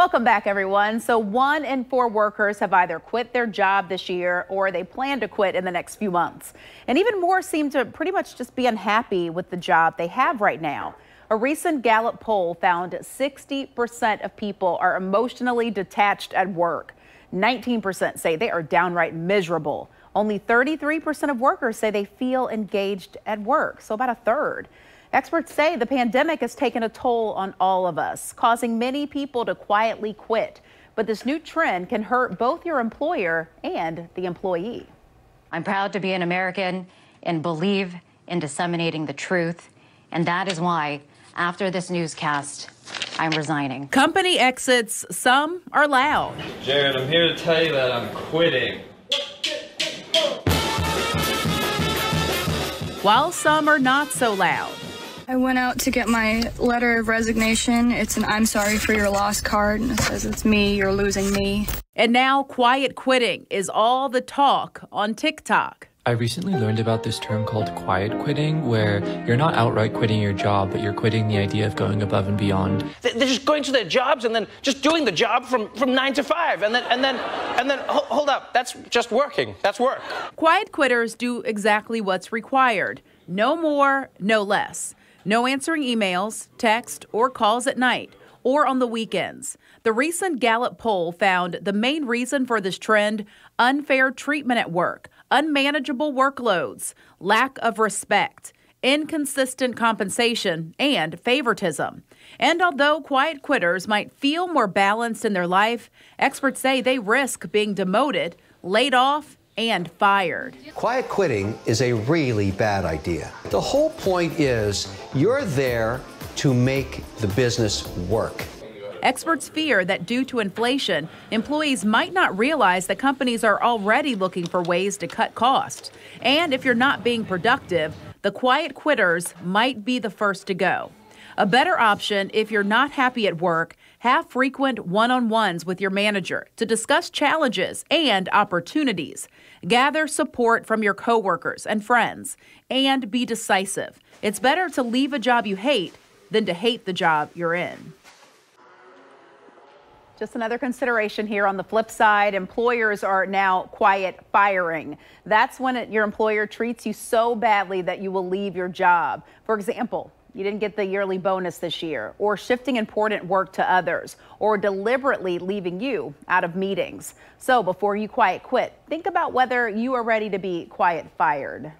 Welcome back, everyone. So, one in four workers have either quit their job this year or they plan to quit in the next few months. And even more seem to pretty much just be unhappy with the job they have right now. A recent Gallup poll found 60% of people are emotionally detached at work. 19% say they are downright miserable. Only 33% of workers say they feel engaged at work, so about a third. Experts say the pandemic has taken a toll on all of us, causing many people to quietly quit. But this new trend can hurt both your employer and the employee. I'm proud to be an American and believe in disseminating the truth. And that is why, after this newscast, I'm resigning. Company exits, some are loud. Jared, I'm here to tell you that I'm quitting. While some are not so loud. I went out to get my letter of resignation. It's an I'm sorry for your loss card, and it says it's me, you're losing me. And now quiet quitting is all the talk on TikTok. I recently learned about this term called quiet quitting, where you're not outright quitting your job, but you're quitting the idea of going above and beyond. They're just going to their jobs and then just doing the job from, from nine to five, and then and then and then hold up, that's just working. That's work. Quiet quitters do exactly what's required. No more, no less. No answering emails, text, or calls at night or on the weekends. The recent Gallup poll found the main reason for this trend unfair treatment at work, unmanageable workloads, lack of respect, inconsistent compensation, and favoritism. And although quiet quitters might feel more balanced in their life, experts say they risk being demoted, laid off, and fired. Quiet quitting is a really bad idea. The whole point is you're there to make the business work. Experts fear that due to inflation, employees might not realize that companies are already looking for ways to cut costs. And if you're not being productive, the quiet quitters might be the first to go. A better option if you're not happy at work, have frequent one on ones with your manager to discuss challenges and opportunities. Gather support from your coworkers and friends and be decisive. It's better to leave a job you hate than to hate the job you're in. Just another consideration here on the flip side, employers are now quiet firing. That's when it, your employer treats you so badly that you will leave your job. For example, you didn't get the yearly bonus this year, or shifting important work to others, or deliberately leaving you out of meetings. So before you quiet quit, think about whether you are ready to be quiet fired.